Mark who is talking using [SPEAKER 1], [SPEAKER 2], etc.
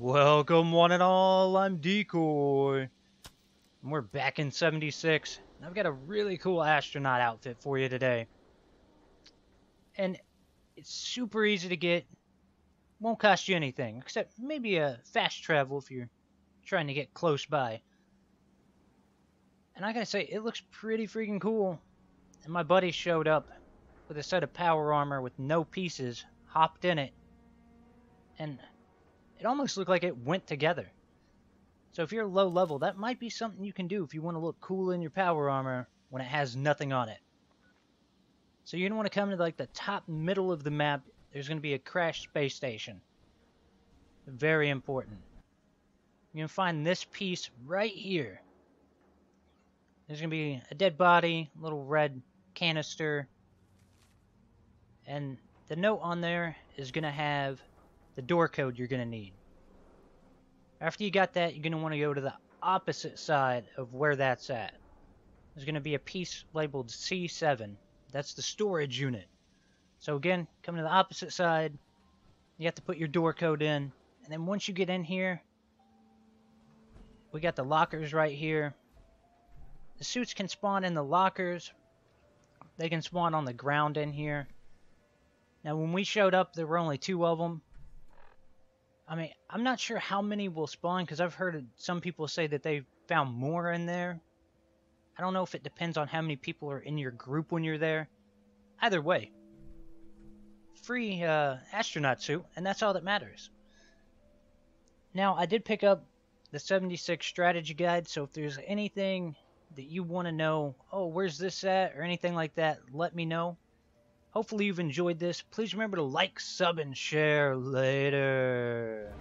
[SPEAKER 1] Welcome, one and all. I'm Decoy. And we're back in 76. And I've got a really cool astronaut outfit for you today. And it's super easy to get. Won't cost you anything, except maybe a fast travel if you're trying to get close by. And I gotta say, it looks pretty freaking cool. And my buddy showed up with a set of power armor with no pieces, hopped in it, and it almost looked like it went together. So if you're low level, that might be something you can do if you want to look cool in your power armor when it has nothing on it. So you're going to want to come to like the top middle of the map. There's going to be a crashed space station. Very important. You're going to find this piece right here. There's going to be a dead body, a little red canister, and the note on there is going to have the door code you're going to need. After you got that, you're going to want to go to the opposite side of where that's at. There's going to be a piece labeled C7. That's the storage unit. So again, come to the opposite side. You have to put your door code in. And then once you get in here, we got the lockers right here. The suits can spawn in the lockers. They can spawn on the ground in here. Now when we showed up, there were only two of them. I mean, I'm not sure how many will spawn because I've heard some people say that they found more in there. I don't know if it depends on how many people are in your group when you're there. Either way, free uh, astronaut suit, and that's all that matters. Now, I did pick up the 76 strategy guide, so if there's anything that you want to know, oh, where's this at, or anything like that, let me know. Hopefully you've enjoyed this. Please remember to like, sub, and share later.